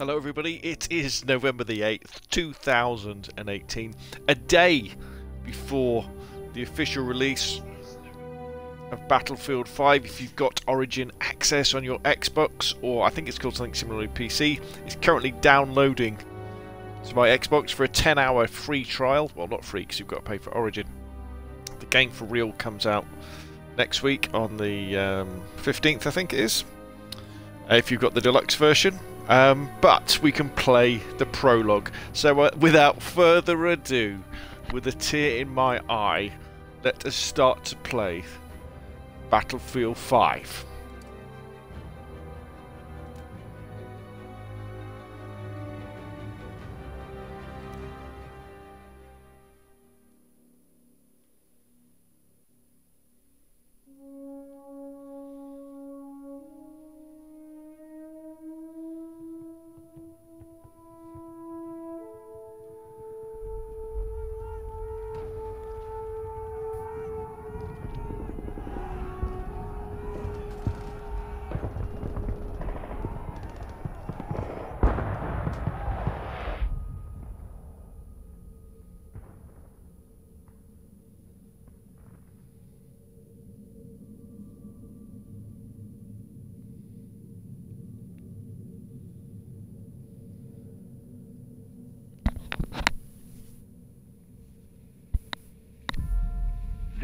Hello, everybody. It is November the 8th, 2018, a day before the official release of Battlefield 5. If you've got Origin access on your Xbox, or I think it's called something similar to PC, it's currently downloading to my Xbox for a 10 hour free trial. Well, not free because you've got to pay for Origin. The game for real comes out next week on the um, 15th, I think it is. If you've got the deluxe version. Um, but we can play the prologue. So, uh, without further ado, with a tear in my eye, let us start to play Battlefield 5.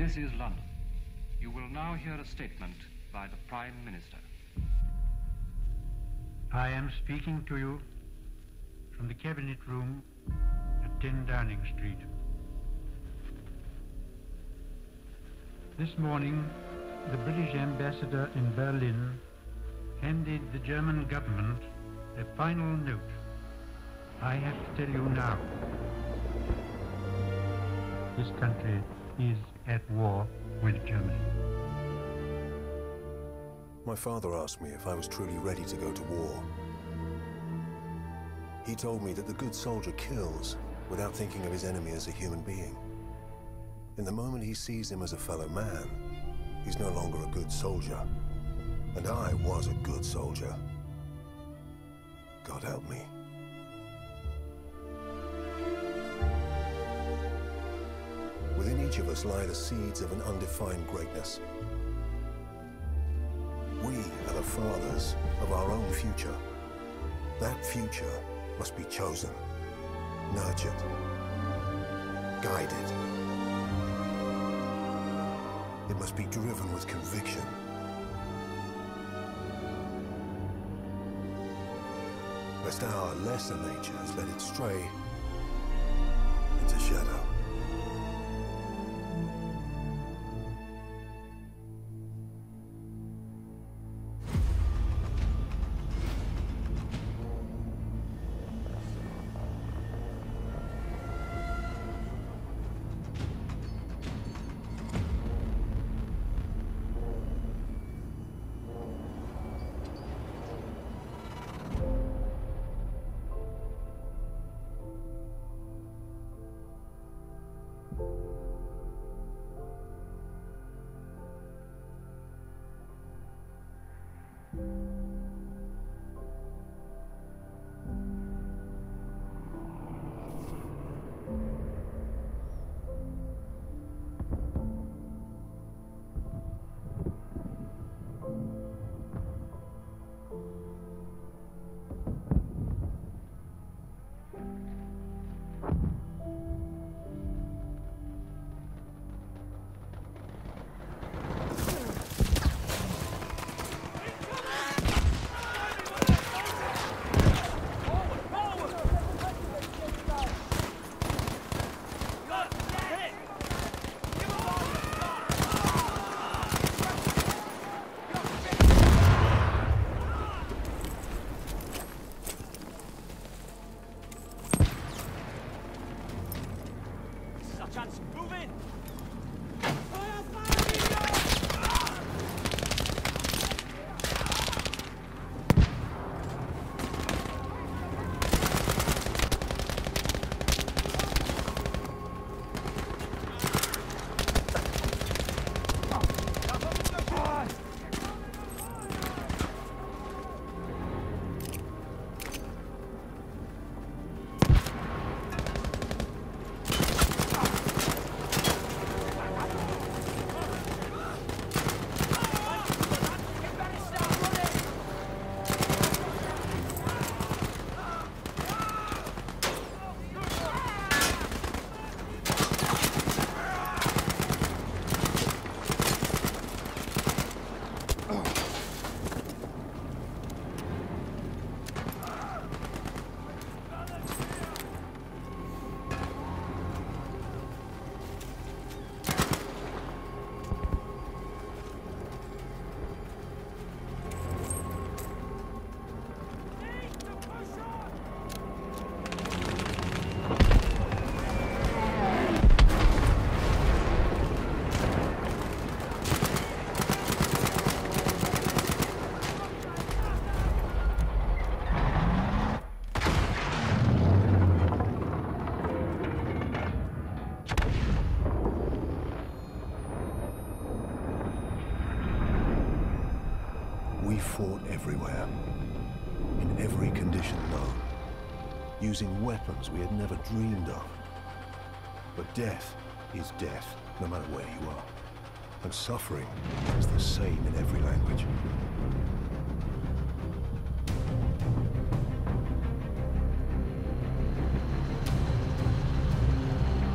This is London. You will now hear a statement by the Prime Minister. I am speaking to you from the Cabinet Room at 10 Downing Street. This morning, the British ambassador in Berlin handed the German government a final note. I have to tell you now. This country is at war with Germany. My father asked me if I was truly ready to go to war. He told me that the good soldier kills without thinking of his enemy as a human being. In the moment he sees him as a fellow man, he's no longer a good soldier. And I was a good soldier. God help me. Each of us lie the seeds of an undefined greatness. We are the fathers of our own future. That future must be chosen, nurtured, guided. It must be driven with conviction. Lest our lesser natures let it stray into shadow. Using we had never dreamed of. But death is death, no matter where you are. And suffering is the same in every language.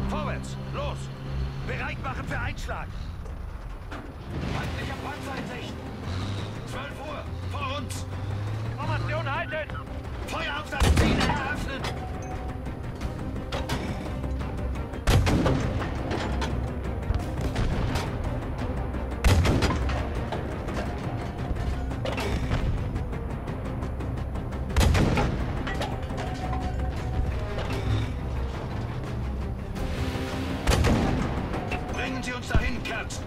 Vorwärts! Los! Bereit machen für Einschlag! Sie uns dahin, Kerz!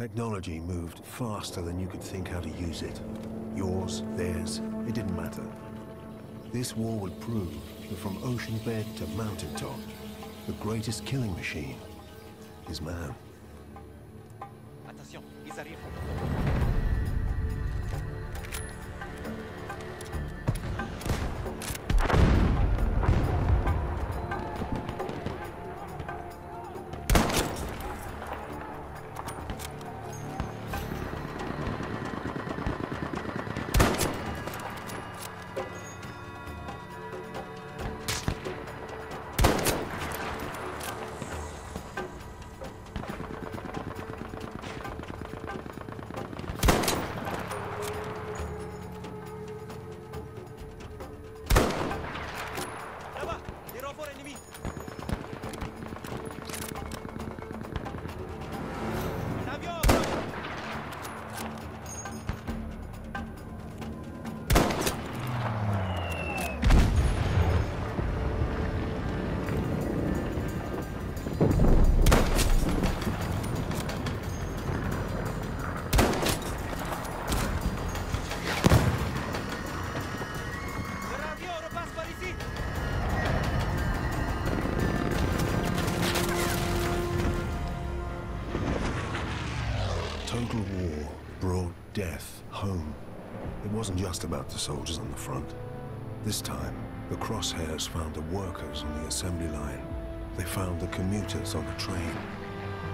Technology moved faster than you could think how to use it. Yours, theirs, it didn't matter. This war would prove that from ocean bed to mountaintop, the greatest killing machine is man. Attention, ils arrivent. Just about the soldiers on the front. This time, the crosshairs found the workers on the assembly line. They found the commuters on the train.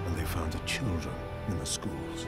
And they found the children in the schools.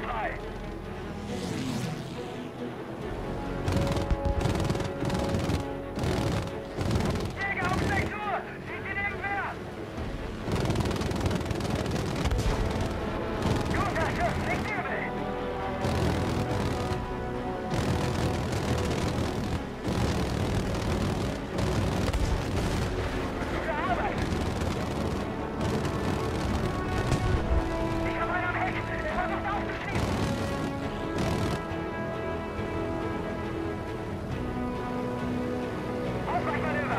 Abguster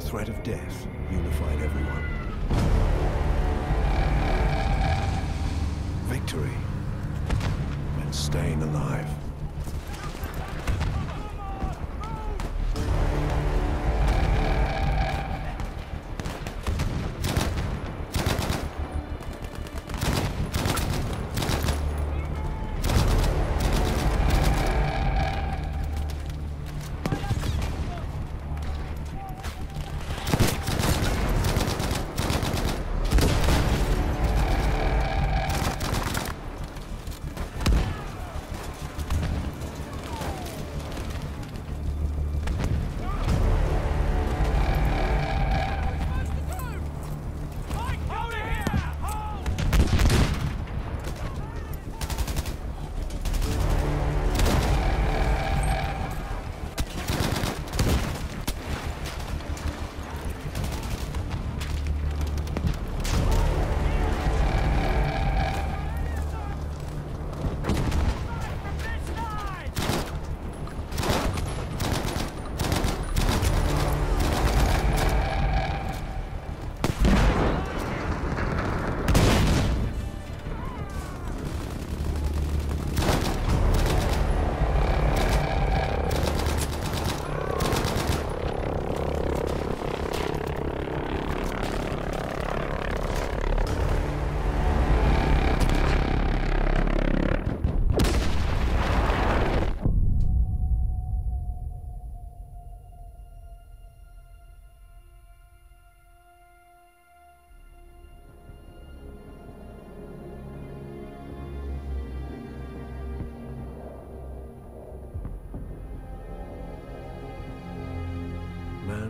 The threat of death unified everyone. Victory meant staying alive.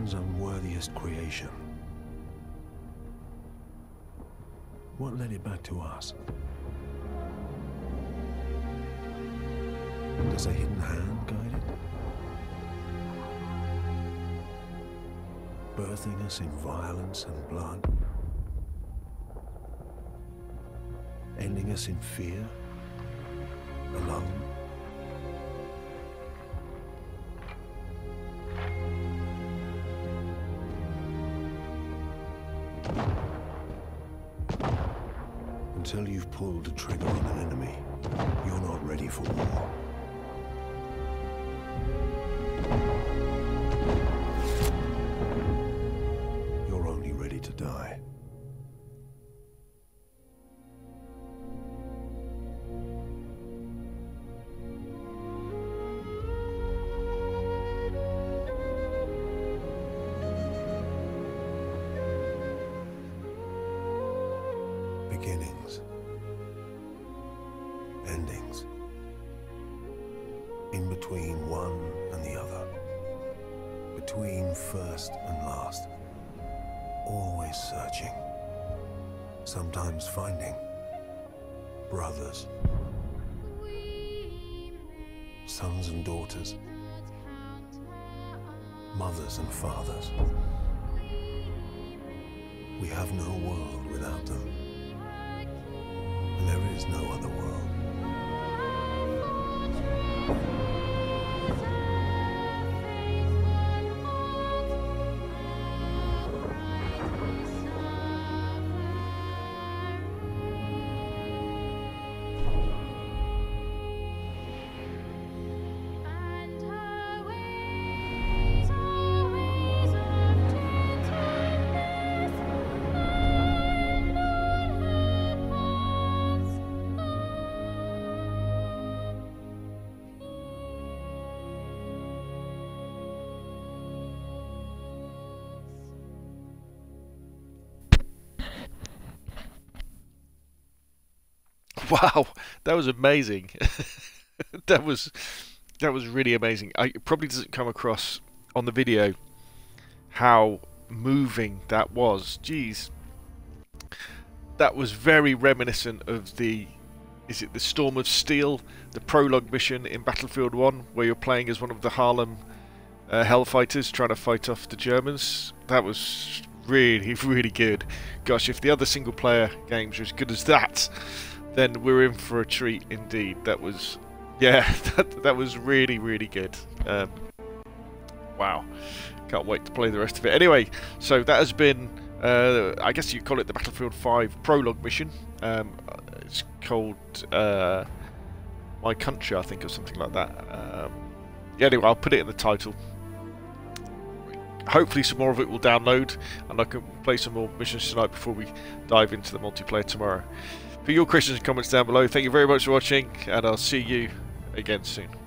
Man's unworthiest creation. What led it back to us? Does a hidden hand guide it? Birthing us in violence and blood? Ending us in fear? Until you've pulled the trigger on an enemy, you're not ready for war. Endings. In between one and the other. Between first and last. Always searching. Sometimes finding. Brothers. Sons and daughters. Mothers and fathers. We have no world without them. There is no other world. Wow, that was amazing. that was that was really amazing. I, it probably doesn't come across on the video how moving that was. Jeez, that was very reminiscent of the is it the Storm of Steel, the prologue mission in Battlefield One, where you're playing as one of the Harlem uh, Hellfighters trying to fight off the Germans. That was really, really good. Gosh, if the other single player games are as good as that, then we're in for a treat indeed. That was, yeah, that, that was really, really good. Um, wow. Can't wait to play the rest of it. Anyway, so that has been, uh, I guess you call it the Battlefield 5 prologue mission. Um, it's called uh, My Country, I think, or something like that. Um, yeah, anyway, I'll put it in the title hopefully some more of it will download and I can play some more missions tonight before we dive into the multiplayer tomorrow. For your questions and comments down below, thank you very much for watching and I'll see you again soon.